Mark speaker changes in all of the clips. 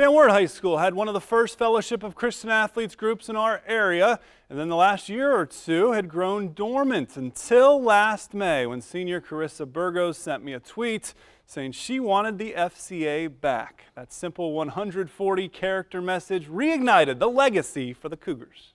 Speaker 1: Van Wert High School had one of the first Fellowship of Christian Athletes groups in our area, and then the last year or two had grown dormant until last May when senior Carissa Burgos sent me a tweet saying she wanted the FCA back. That simple 140 character message reignited the legacy for the Cougars.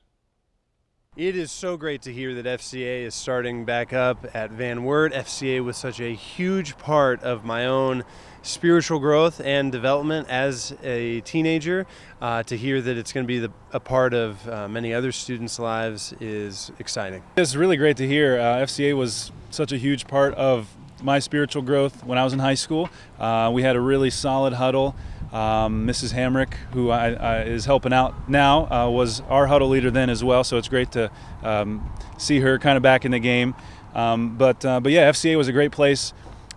Speaker 2: It is so great to hear that FCA is starting back up at Van Wert. FCA was such a huge part of my own spiritual growth and development as a teenager. Uh, to hear that it's going to be the, a part of uh, many other students' lives is exciting.
Speaker 3: It's really great to hear. Uh, FCA was such a huge part of my spiritual growth when I was in high school. Uh, we had a really solid huddle. Um, Mrs. Hamrick, who I, I, is helping out now, uh, was our huddle leader then as well. So it's great to um, see her kind of back in the game. Um, but uh, but yeah, FCA was a great place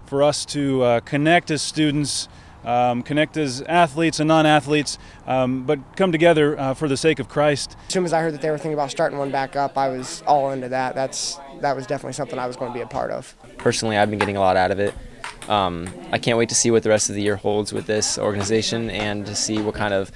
Speaker 3: for us to uh, connect as students. Um, connect as athletes and non-athletes, um, but come together uh, for the sake of Christ.
Speaker 4: As soon as I heard that they were thinking about starting one back up, I was all into that. That's that was definitely something I was going to be a part of.
Speaker 5: Personally, I've been getting a lot out of it. Um, I can't wait to see what the rest of the year holds with this organization and to see what kind of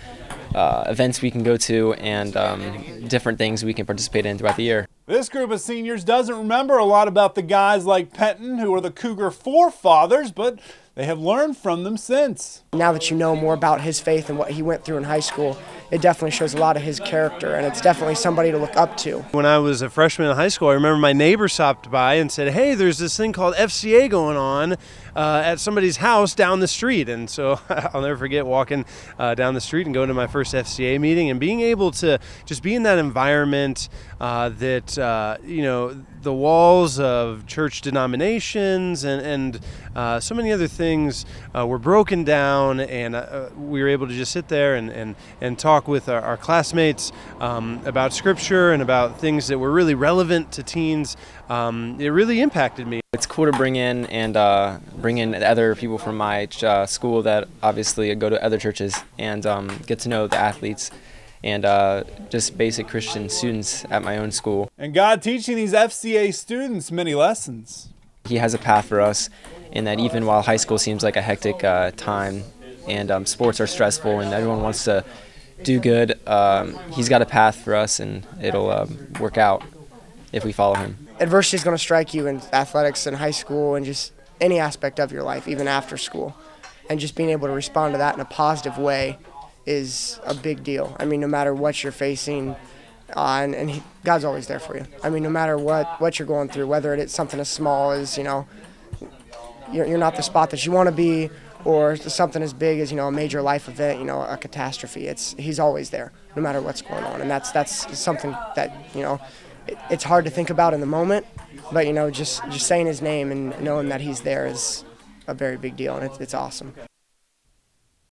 Speaker 5: uh, events we can go to and um, different things we can participate in throughout the year.
Speaker 1: This group of seniors doesn't remember a lot about the guys like Penton, who are the Cougar forefathers, but they have learned from them since.
Speaker 4: Now that you know more about his faith and what he went through in high school, it definitely shows a lot of his character, and it's definitely somebody to look up to.
Speaker 2: When I was a freshman in high school, I remember my neighbor stopped by and said, Hey, there's this thing called FCA going on uh, at somebody's house down the street. And so I'll never forget walking uh, down the street and going to my first FCA meeting and being able to just be in that environment uh, that, uh, you know, the walls of church denominations and, and uh, so many other things uh, were broken down, and we were able to just sit there and, and, and talk with our, our classmates um, about scripture and about things that were really relevant to teens. Um, it really impacted me.
Speaker 5: It's cool to bring in and uh, bring in other people from my uh, school that obviously go to other churches and um, get to know the athletes and uh, just basic Christian students at my own school.
Speaker 1: And God teaching these FCA students many lessons.
Speaker 5: He has a path for us in that even while high school seems like a hectic uh, time and um, sports are stressful and everyone wants to do good, um, he's got a path for us and it'll um, work out if we follow him
Speaker 4: adversity is going to strike you in athletics and high school and just any aspect of your life, even after school. And just being able to respond to that in a positive way is a big deal. I mean, no matter what you're facing, uh, and, and he, God's always there for you. I mean, no matter what, what you're going through, whether it's something as small as, you know, you're, you're not the spot that you want to be, or something as big as you know a major life event, you know a catastrophe. It's he's always there, no matter what's going on, and that's that's something that you know it's hard to think about in the moment, but you know, just just saying his name and knowing that he's there is a very big deal, and it's, it's awesome.